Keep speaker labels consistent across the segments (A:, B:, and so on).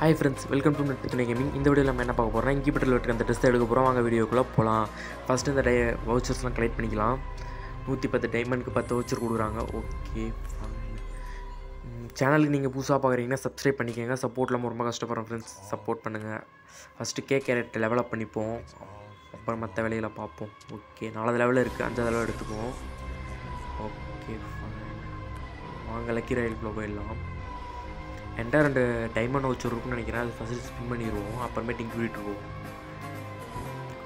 A: Hi friends welcome to Net Gaming இந்த வீடியோவில் நம்ம என்ன பார்க்க போகிறோம் இன்கிபெட்டரில் இருக்கிற அந்த ட்ரெஸ் எடுக்க போகிறோம் வாங்க வீடியோக்குள்ளே போகலாம் ஃபஸ்ட்டு இந்த டை வவுச்சர்ஸ்லாம் கலெக்ட் பண்ணிக்கலாம். நூற்றி பத்து டைமண்ட்க்கு பத்து வவுச்சர் கொடுக்குறாங்க. ஓகே சேனலுக்கு நீங்கள் புதுசாக பார்க்குறீங்கன்னா சப்ஸ்கிரைப் பண்ணிக்கோங்க. சப்போர்ட் இல்லாமல் ரொம்ப கஷ்டப்படுறோம் ஃப்ரெண்ட்ஸ் சப்போர்ட் பண்ணுங்கள் ஃபஸ்ட்டு கே கேரட் லெவலப் பண்ணிப்போம். அப்புறம் மற்ற வேலையில் பார்ப்போம். ஓகே நாலாவது லெவலில் இருக்குது அஞ்சாவது லெவல் எடுத்துக்குவோம். ஓகே வாங்க லக்கி ரயிலுக்குள்ளே போயிடலாம். என்கிட்ட ரெண்டு டைமண்ட் வச்சு இருக்குன்னு நினைக்கிறேன். அது ஃபஸ்ட்டு ஸ்பின் பண்ணிடுவோம் அப்புறமேட்டு இங்கே விட்டுருவோம்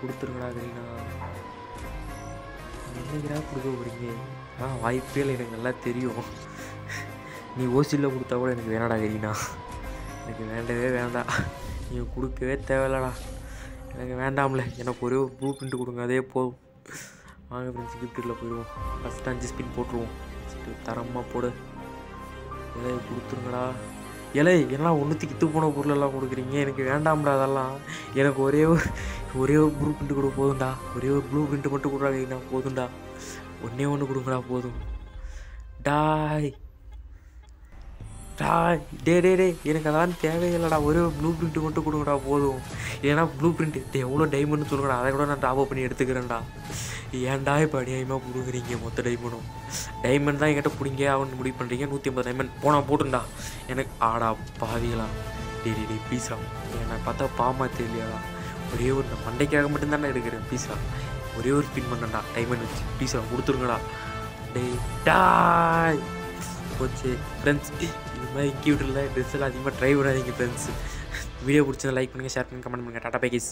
A: கொடுத்துருங்கடா கிரீனா. என்னங்கிறா கொடுக்க போகிறீங்க ஆ வாய்ப்பே இல்லை. எனக்கு நல்லா தெரியும். நீ ஓசியில் கொடுத்தா கூட எனக்கு வேணாடா கிரீனா. எனக்கு வேண்டவே வேண்டாம். நீ கொடுக்கவே தேவையில்லடா. எனக்கு வேண்டாம்ல. எனக்கு ஒரே ஒரு ப்ளூ பிரிண்ட் கொடுங்க. அதே போதும் வாங்க ஃப்ரெண்ட்ஸ் கிஃப்ட்டில் போயிடுவோம். ஃபஸ்ட்டு அஞ்சு ஸ்பின் போட்டுருவோம். தரமாக போடு. ஏதாவது கொடுத்துருங்கடா. ஏலே எல்லாம் ஒன்றுத்தி கித்து போன பொருளெல்லாம் கொடுக்குறீங்க? எனக்கு வேண்டாம்டா அதெல்லாம். எனக்கு ஒரே ஒரு ஒரே ஒரு ப்ளூ பிரிண்ட் கொடு போதும்டா. ஒரே ஒரு ப்ளூ பிரிண்ட் மட்டும் கொடுறாங்க போதும்டா. ஒன்றே ஒன்று கொடுங்கடா போதும். டாய். டாய் டே டே டே எனக்கு அதான் தேவையில்லடா. ஒரு ப்ளூ பிரிண்ட் மட்டும் கொடுங்கடா போதும். ஏன்னா ப்ளூ பிரிண்ட் எவ்வளோ டைமண்ட் சொல்லுங்கடா. அதை கூட நான் டாப் பண்ணி எடுத்துக்கிறேன்டா. ஏன்டா இப்போ அநியாயமாக கொடுக்குறீங்க மொத்த டைமண்டும் டைமண்ட் தான் என்கிட்ட பிடிங்க அவன் முடிவு பண்ணுறீங்க நூற்றி ஐம்பது டைமண்ட் போனால் போட்டுண்டா எனக்கு ஆடா பாவிகளா. டே டே டே பீஸா என்னை பார்த்தா பாமா தெரியலையாடா. ஒரே ஒரு மண்டைக்காக மட்டும்தானே எடுக்கிறேன் பீஸா ஒரே ஒரு பின் பண்ணண்டா டைமண்ட் வச்சு. பீஸா கொடுத்துருங்கடா. டே. டாய் போச்சு. ஃப்ரெண்ட்ஸ் இது மாதிரி இன்க்யூட்டரில் ட்ரெஸ் எல்லாம் அதிகமாக ட்ரை பண்ணாதீங்க ஃப்ரெண்ட்ஸ் வீடியோ பிடிச்சதை லைக் பண்ணுங்கள் ஷேர் பண்ணுங்கள் கமெண்ட் பண்ணுங்கள் டாட்டா பேக்கேஜ்